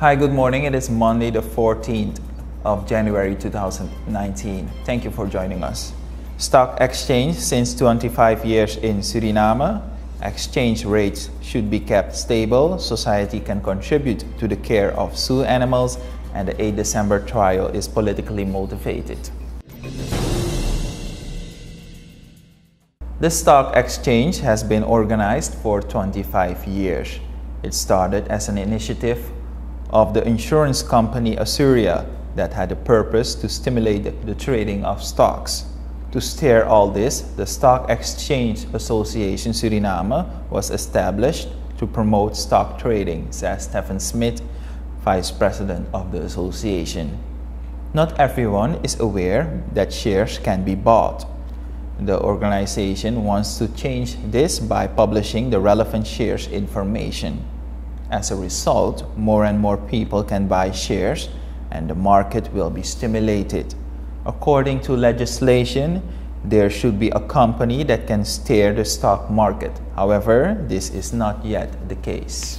Hi, good morning. It is Monday, the 14th of January 2019. Thank you for joining us. Stock exchange since 25 years in Suriname. Exchange rates should be kept stable. Society can contribute to the care of zoo animals, and the 8 December trial is politically motivated. The stock exchange has been organized for 25 years. It started as an initiative of the insurance company Assuria that had a purpose to stimulate the trading of stocks. To steer all this, the Stock Exchange Association Suriname was established to promote stock trading, says Stephen Smith, Vice President of the association. Not everyone is aware that shares can be bought. The organization wants to change this by publishing the relevant shares information. As a result, more and more people can buy shares and the market will be stimulated. According to legislation, there should be a company that can steer the stock market. However, this is not yet the case.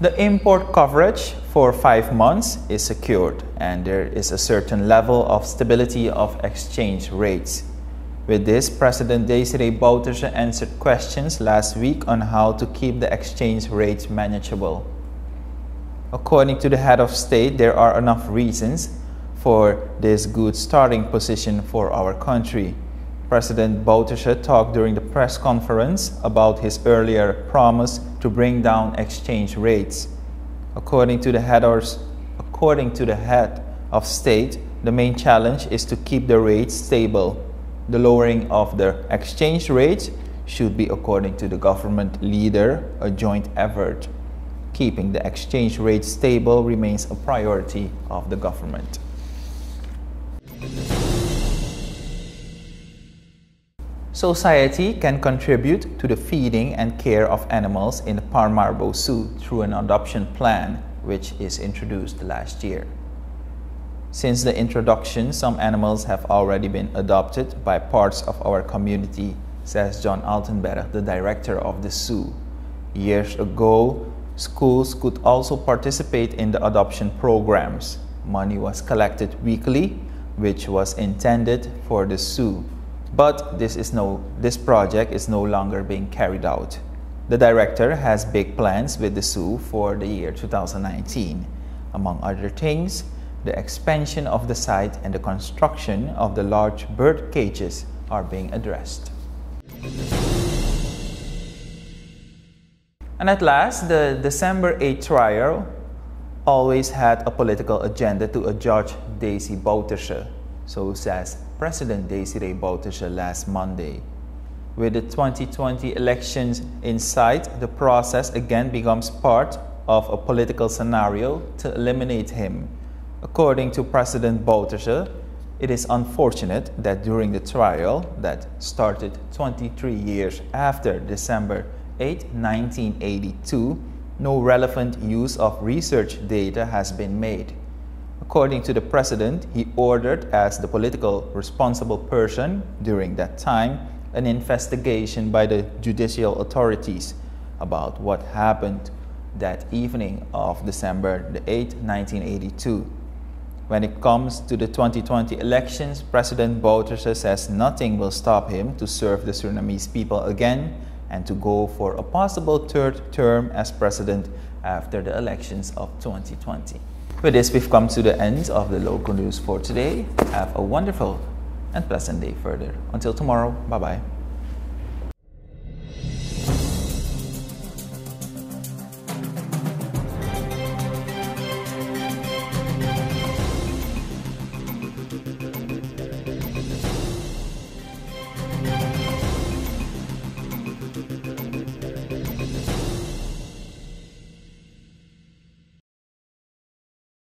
The import coverage for five months is secured and there is a certain level of stability of exchange rates. With this, President Desiree Bouterse answered questions last week on how to keep the exchange rates manageable. According to the head of state, there are enough reasons for this good starting position for our country. President Bouterse talked during the press conference about his earlier promise to bring down exchange rates. According to the head, according to the head of state, the main challenge is to keep the rates stable the lowering of the exchange rate should be, according to the government leader, a joint effort. Keeping the exchange rate stable remains a priority of the government. Society can contribute to the feeding and care of animals in the Paramaribo Zoo through an adoption plan which is introduced last year. Since the introduction, some animals have already been adopted by parts of our community, says John Altenberg, the director of the zoo. Years ago, schools could also participate in the adoption programs. Money was collected weekly, which was intended for the zoo. But this, is no, this project is no longer being carried out. The director has big plans with the zoo for the year 2019. Among other things, the expansion of the site and the construction of the large bird cages are being addressed. And at last, the December 8 trial always had a political agenda to adjudge Desi Bouterse, so says President Desiree Bouterse last Monday. With the 2020 elections in sight, the process again becomes part of a political scenario to eliminate him According to President Bouterse, it is unfortunate that during the trial that started 23 years after December 8, 1982, no relevant use of research data has been made. According to the President, he ordered as the political responsible person during that time an investigation by the judicial authorities about what happened that evening of December the 8, 1982. When it comes to the 2020 elections, President Bouterse says nothing will stop him to serve the Surinamese people again and to go for a possible third term as president after the elections of 2020. With this, we've come to the end of the local news for today. Have a wonderful and pleasant day further. Until tomorrow, bye bye.